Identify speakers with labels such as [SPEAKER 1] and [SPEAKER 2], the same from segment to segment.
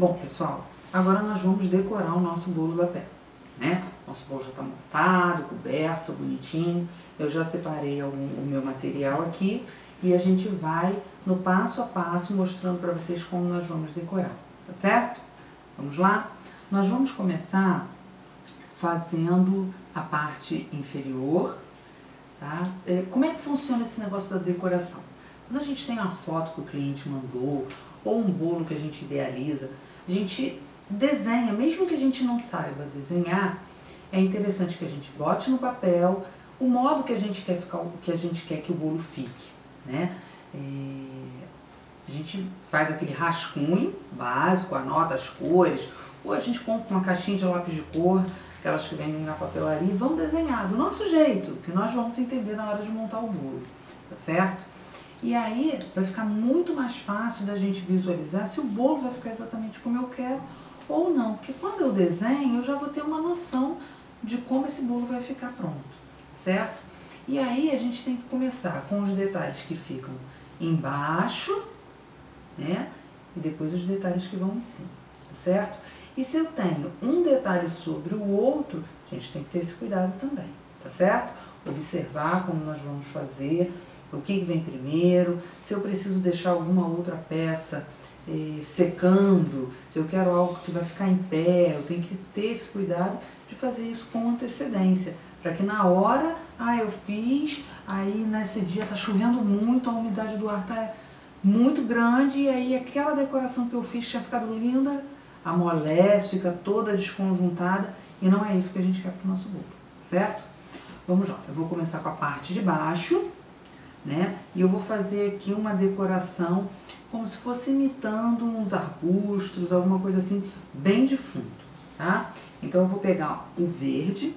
[SPEAKER 1] Bom, pessoal, agora nós vamos decorar o nosso bolo da pé, né? Nosso bolo já está montado, coberto, bonitinho. Eu já separei algum, o meu material aqui e a gente vai no passo a passo mostrando para vocês como nós vamos decorar, tá certo? Vamos lá? Nós vamos começar fazendo a parte inferior, tá? É, como é que funciona esse negócio da decoração? Quando a gente tem uma foto que o cliente mandou ou um bolo que a gente idealiza, a gente desenha, mesmo que a gente não saiba desenhar, é interessante que a gente bote no papel o modo que a gente quer ficar, que a gente quer que o bolo fique, né? É, a gente faz aquele rascunho básico, anota as cores, ou a gente compra uma caixinha de lápis de cor, aquelas que vêm na papelaria, e vamos desenhar do nosso jeito, que nós vamos entender na hora de montar o bolo, tá certo? E aí vai ficar muito mais fácil da gente visualizar se o bolo vai ficar exatamente como eu quero ou não. Porque quando eu desenho, eu já vou ter uma noção de como esse bolo vai ficar pronto, certo? E aí a gente tem que começar com os detalhes que ficam embaixo, né? E depois os detalhes que vão em cima, certo? E se eu tenho um detalhe sobre o outro, a gente tem que ter esse cuidado também, tá certo? Observar como nós vamos fazer, o que vem primeiro, se eu preciso deixar alguma outra peça eh, secando, se eu quero algo que vai ficar em pé, eu tenho que ter esse cuidado de fazer isso com antecedência, para que na hora, ah, eu fiz, aí nesse dia tá chovendo muito, a umidade do ar tá muito grande, e aí aquela decoração que eu fiz tinha ficado linda, amolece, fica toda desconjuntada, e não é isso que a gente quer para o nosso bolo, certo? Vamos lá, eu vou começar com a parte de baixo, né? E eu vou fazer aqui uma decoração como se fosse imitando uns arbustos, alguma coisa assim, bem de fundo, tá? Então eu vou pegar o verde,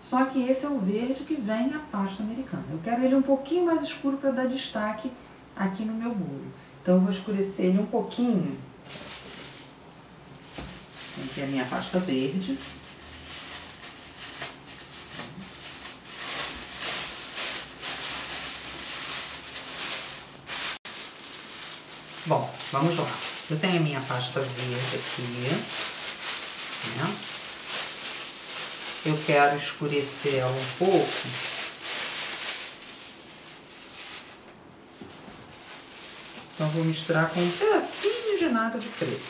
[SPEAKER 1] só que esse é o verde que vem a pasta americana. Eu quero ele um pouquinho mais escuro para dar destaque aqui no meu bolo. Então eu vou escurecer ele um pouquinho. Aqui é a minha pasta verde. Bom, vamos lá. Eu tenho a minha pasta verde aqui, né? Eu quero escurecer ela um pouco. Então, vou misturar com um pedacinho de nada de preto.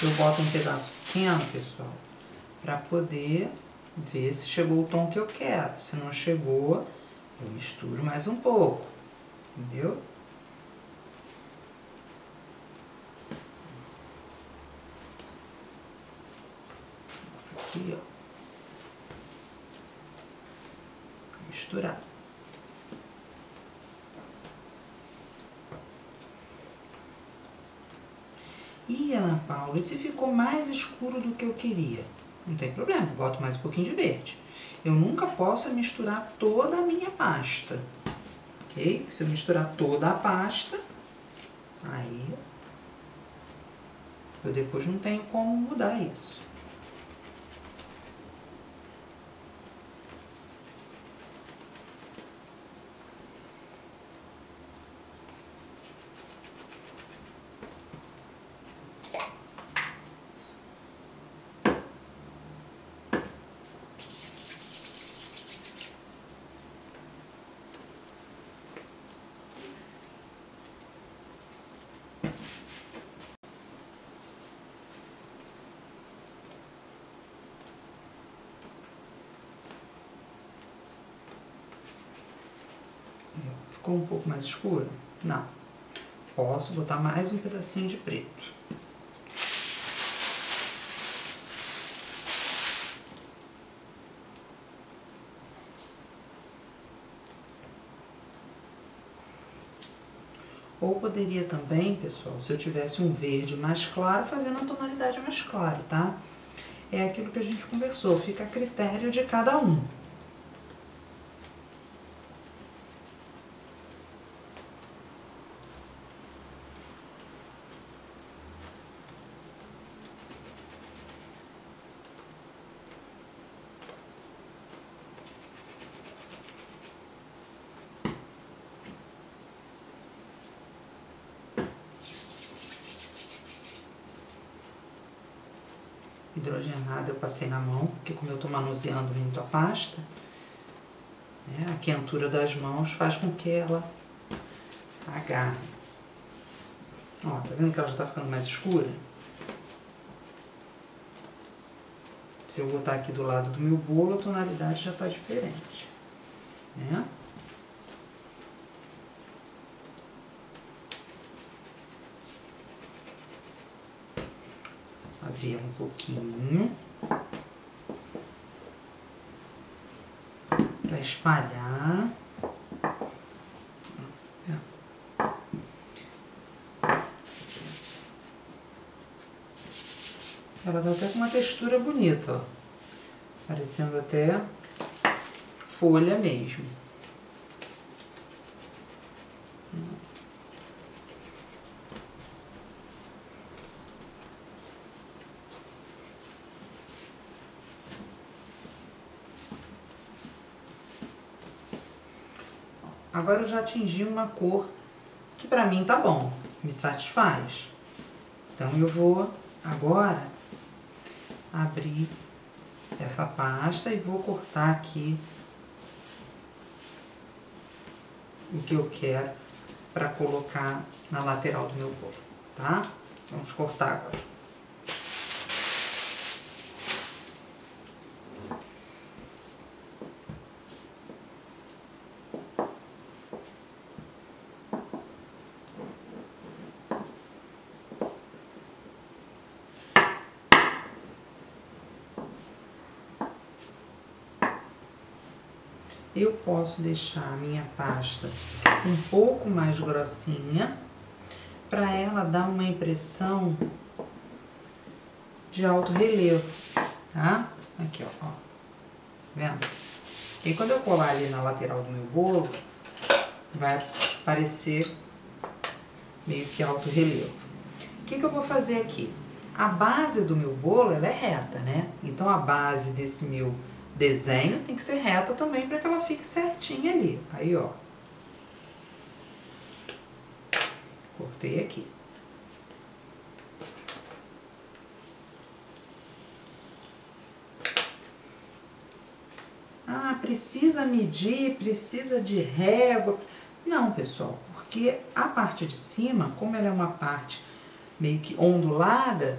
[SPEAKER 1] Eu boto um pedaço pequeno, pessoal, para poder ver se chegou o tom que eu quero. Se não chegou, eu misturo mais um pouco, entendeu? Aqui, ó. Misturar. Ih, Ana Paula, esse ficou mais escuro do que eu queria. Não tem problema, boto mais um pouquinho de verde. Eu nunca posso misturar toda a minha pasta, ok? Se eu misturar toda a pasta, aí eu depois não tenho como mudar isso. Ficou um pouco mais escuro? Não. Posso botar mais um pedacinho de preto. Ou poderia também, pessoal, se eu tivesse um verde mais claro, fazer uma tonalidade mais clara, tá? É aquilo que a gente conversou, fica a critério de cada um. Hidrogenada eu passei na mão, porque como eu estou manuseando muito a pasta, né, a quentura das mãos faz com que ela agarre. Ó, tá vendo que ela já está ficando mais escura? Se eu botar aqui do lado do meu bolo, a tonalidade já está diferente, né? Havia um pouquinho para espalhar. Ela tá até com uma textura bonita, ó. Parecendo até folha mesmo. Agora eu já atingi uma cor que para mim tá bom, me satisfaz. Então eu vou agora abrir essa pasta e vou cortar aqui o que eu quero para colocar na lateral do meu bolo, tá? Vamos cortar agora. Eu posso deixar a minha pasta um pouco mais grossinha para ela dar uma impressão de alto relevo, tá? Aqui, ó, ó. Vendo? E quando eu colar ali na lateral do meu bolo, vai parecer meio que alto relevo. O que, que eu vou fazer aqui? A base do meu bolo, ela é reta, né? Então, a base desse meu desenho tem que ser reta também para que ela fique certinha ali. Aí, ó. Cortei aqui. Ah, precisa medir, precisa de régua. Não, pessoal, porque a parte de cima, como ela é uma parte meio que ondulada,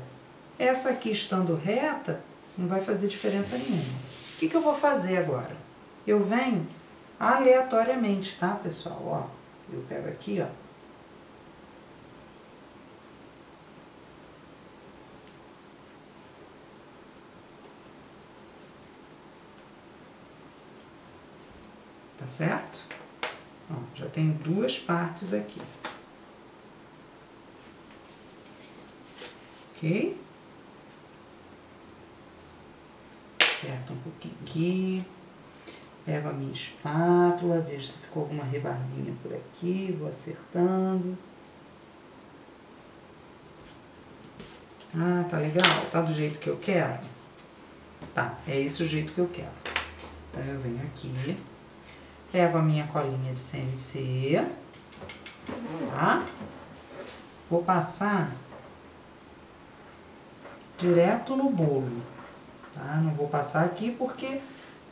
[SPEAKER 1] essa aqui estando reta, não vai fazer diferença nenhuma. O que, que eu vou fazer agora? Eu venho aleatoriamente, tá, pessoal? Ó, eu pego aqui, ó. Tá certo? Ó, já tem duas partes aqui. Ok? aperto um pouquinho aqui. Pego a minha espátula, vejo se ficou alguma rebarbinha por aqui, vou acertando. Ah, tá legal? Tá do jeito que eu quero? Tá, é esse o jeito que eu quero. Então eu venho aqui, pego a minha colinha de CMC, tá? Vou passar direto no bolo. Tá? Não vou passar aqui porque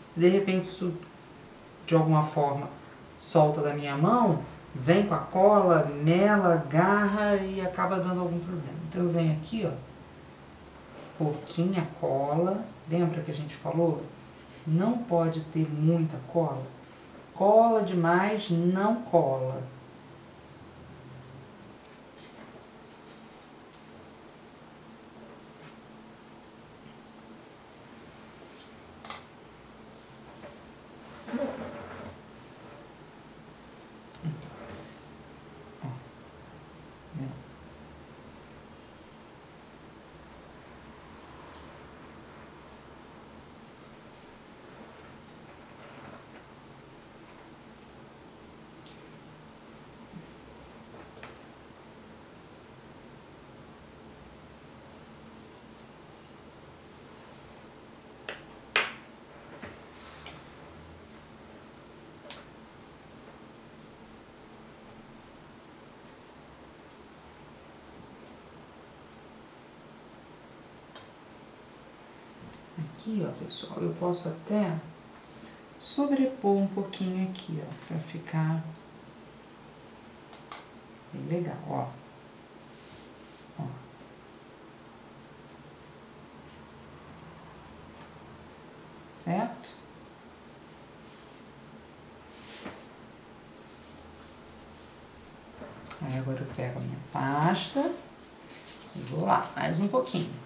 [SPEAKER 1] se de repente isso de alguma forma solta da minha mão, vem com a cola, mela, garra e acaba dando algum problema. Então eu venho aqui, ó, pouquinha cola. Lembra que a gente falou? Não pode ter muita cola. Cola demais não cola. Aqui, ó, pessoal, eu posso até sobrepor um pouquinho aqui, ó, pra ficar bem legal, ó. ó. Certo? Aí agora eu pego a minha pasta e vou lá, mais um pouquinho.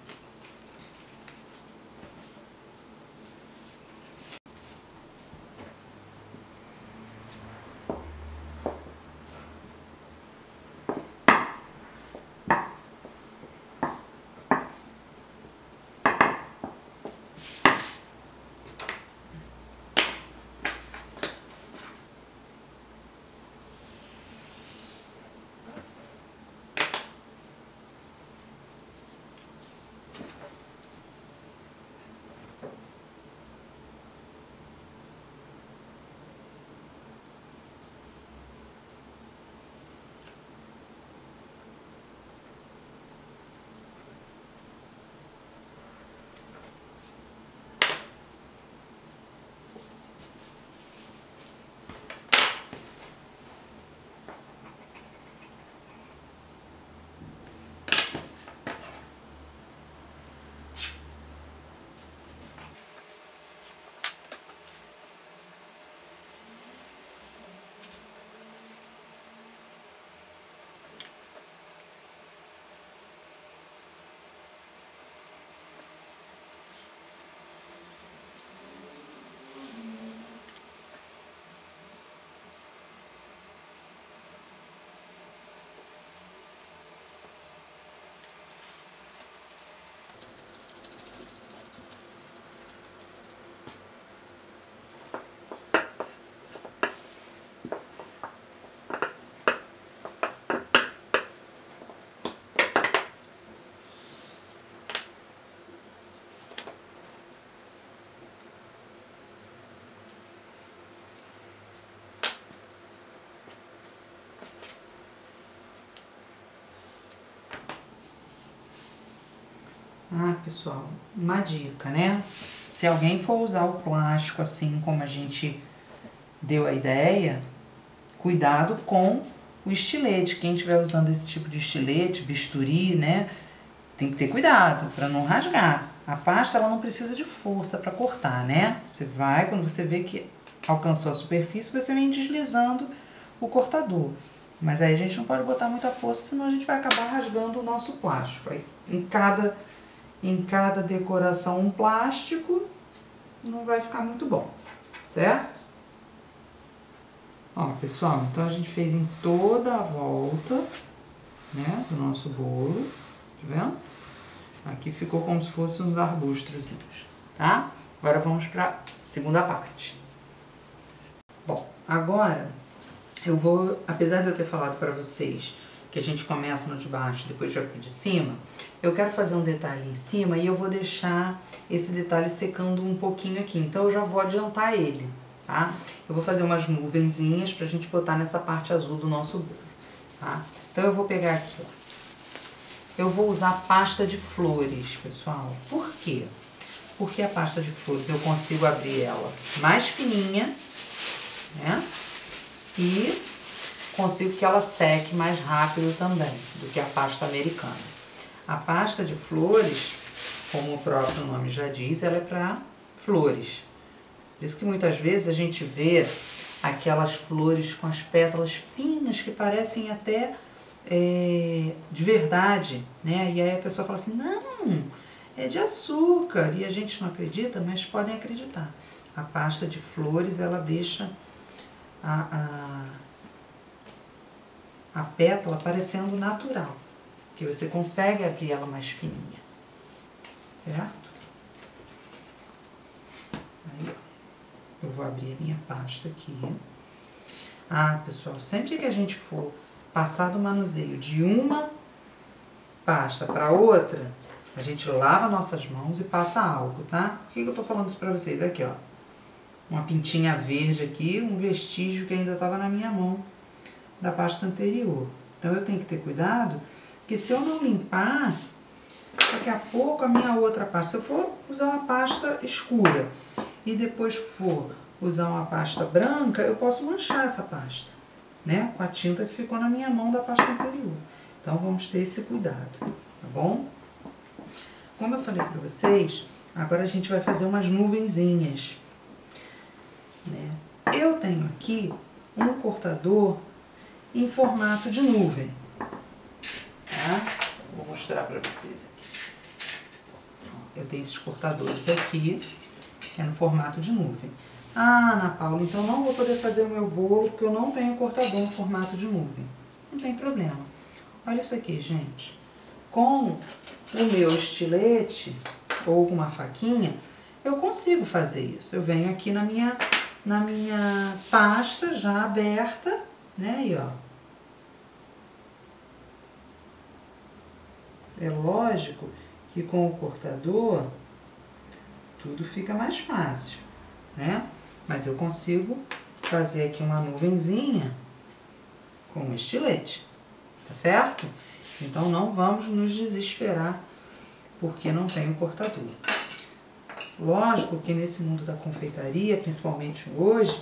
[SPEAKER 1] Ah, pessoal, uma dica, né? Se alguém for usar o plástico assim como a gente deu a ideia, cuidado com o estilete. Quem estiver usando esse tipo de estilete, bisturi, né? Tem que ter cuidado para não rasgar. A pasta ela não precisa de força para cortar, né? Você vai, quando você vê que alcançou a superfície, você vem deslizando o cortador. Mas aí a gente não pode botar muita força, senão a gente vai acabar rasgando o nosso plástico. Aí, em cada em cada decoração um plástico, não vai ficar muito bom, certo? Ó, pessoal, então a gente fez em toda a volta, né, do nosso bolo, tá vendo? Aqui ficou como se fossem uns arbustos, tá? Agora vamos para segunda parte. Bom, agora eu vou, apesar de eu ter falado para vocês que a gente começa no de baixo, depois vai pro de cima, eu quero fazer um detalhe em cima e eu vou deixar esse detalhe secando um pouquinho aqui. Então eu já vou adiantar ele, tá? Eu vou fazer umas nuvenzinhas pra gente botar nessa parte azul do nosso bolo, tá? Então eu vou pegar aqui, ó. Eu vou usar pasta de flores, pessoal. Por quê? Porque a pasta de flores eu consigo abrir ela mais fininha, né? E consigo que ela seque mais rápido também do que a pasta americana. A pasta de flores, como o próprio nome já diz, ela é para flores. Por isso que muitas vezes a gente vê aquelas flores com as pétalas finas que parecem até é, de verdade, né? E aí a pessoa fala assim, não, é de açúcar. E a gente não acredita, mas podem acreditar. A pasta de flores, ela deixa a, a a pétala parecendo natural, que você consegue abrir ela mais fininha, certo? Aí, eu vou abrir a minha pasta aqui. Ah, pessoal, sempre que a gente for passar do manuseio de uma pasta para outra, a gente lava nossas mãos e passa álcool, tá? Por que, que eu tô falando isso pra vocês? Aqui, ó. Uma pintinha verde aqui, um vestígio que ainda estava na minha mão da pasta anterior. Então eu tenho que ter cuidado que se eu não limpar, daqui a pouco a minha outra pasta, se eu for usar uma pasta escura e depois for usar uma pasta branca, eu posso manchar essa pasta, né? Com a tinta que ficou na minha mão da pasta anterior. Então vamos ter esse cuidado, tá bom? Como eu falei para vocês, agora a gente vai fazer umas nuvenzinhas. Né? Eu tenho aqui um cortador em formato de nuvem. Tá? Vou mostrar para vocês aqui. Eu tenho esses cortadores aqui, que é no formato de nuvem. Ah, Ana Paula, então não vou poder fazer o meu bolo porque eu não tenho cortador no formato de nuvem. Não tem problema. Olha isso aqui, gente. Com o meu estilete ou com uma faquinha, eu consigo fazer isso. Eu venho aqui na minha, na minha pasta já aberta, né? E ó. É lógico que com o cortador tudo fica mais fácil, né? Mas eu consigo fazer aqui uma nuvenzinha com o estilete, tá certo? Então não vamos nos desesperar porque não tem o cortador. Lógico que nesse mundo da confeitaria, principalmente hoje,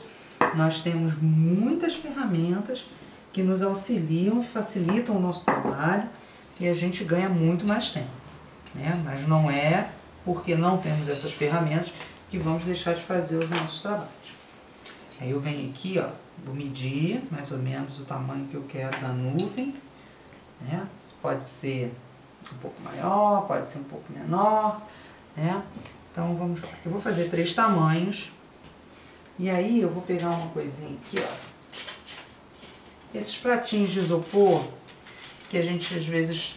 [SPEAKER 1] nós temos muitas ferramentas que nos auxiliam e facilitam o nosso trabalho e a gente ganha muito mais tempo. Né? Mas não é porque não temos essas ferramentas que vamos deixar de fazer os nossos trabalhos. Aí eu venho aqui, ó, vou medir mais ou menos o tamanho que eu quero da nuvem, né? Pode ser um pouco maior, pode ser um pouco menor, né? Então vamos lá. Eu vou fazer três tamanhos. E aí eu vou pegar uma coisinha aqui, ó. Esses pratinhos de isopor que a gente às vezes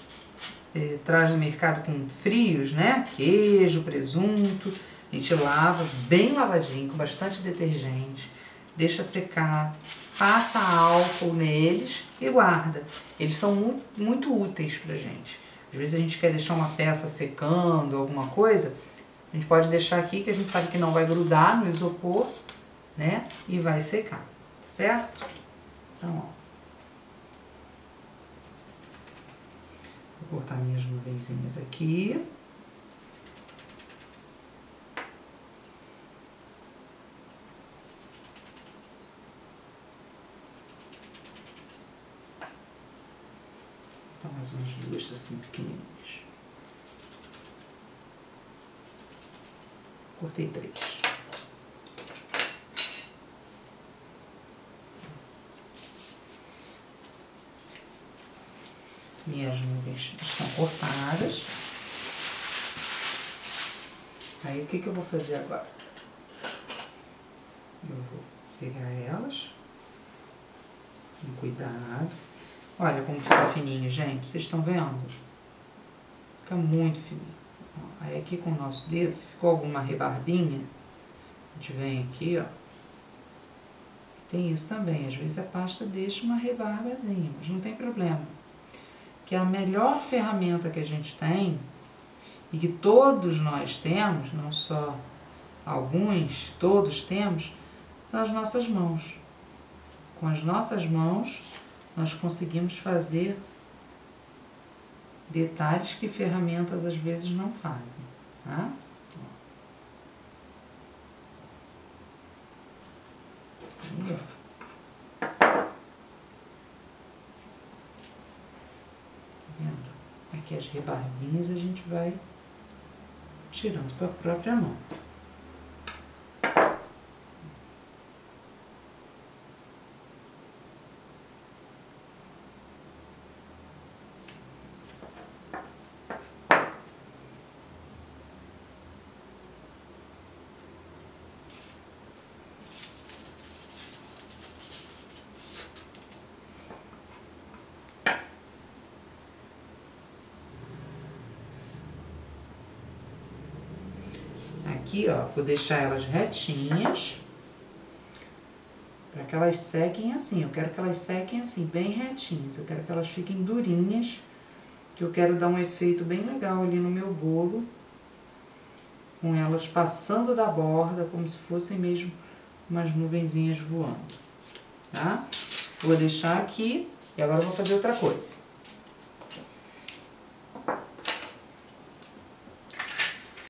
[SPEAKER 1] eh, traz no mercado com frios, né? Queijo, presunto. A gente lava bem lavadinho, com bastante detergente. Deixa secar, passa álcool neles e guarda. Eles são muito, muito úteis pra gente. Às vezes a gente quer deixar uma peça secando, alguma coisa, a gente pode deixar aqui que a gente sabe que não vai grudar no isopor, né? E vai secar, certo? Então, ó. Vou cortar minhas nuvenzinhas aqui. Então, mais umas duas assim pequenininhas. Cortei três. Minhas nuvens estão cortadas. Aí o que, que eu vou fazer agora? Eu vou pegar elas com cuidado. Olha como fica fininho, gente. Vocês estão vendo? Fica muito fininho. Aí aqui com o nosso dedo, se ficou alguma rebarbinha, a gente vem aqui, ó. Tem isso também. Às vezes a pasta deixa uma rebarbazinha, mas não tem problema. Que a melhor ferramenta que a gente tem, e que todos nós temos, não só alguns, todos temos, são as nossas mãos. Com as nossas mãos, nós conseguimos fazer detalhes que ferramentas às vezes não fazem, tá? Aqui as rebarbinhas a gente vai tirando com a própria mão. Aqui, ó, vou deixar elas retinhas. Para que elas sequem assim. Eu quero que elas sequem assim, bem retinhas. Eu quero que elas fiquem durinhas. Que eu quero dar um efeito bem legal ali no meu bolo. Com elas passando da borda, como se fossem mesmo umas nuvenzinhas voando. Tá? Vou deixar aqui. E agora eu vou fazer outra coisa.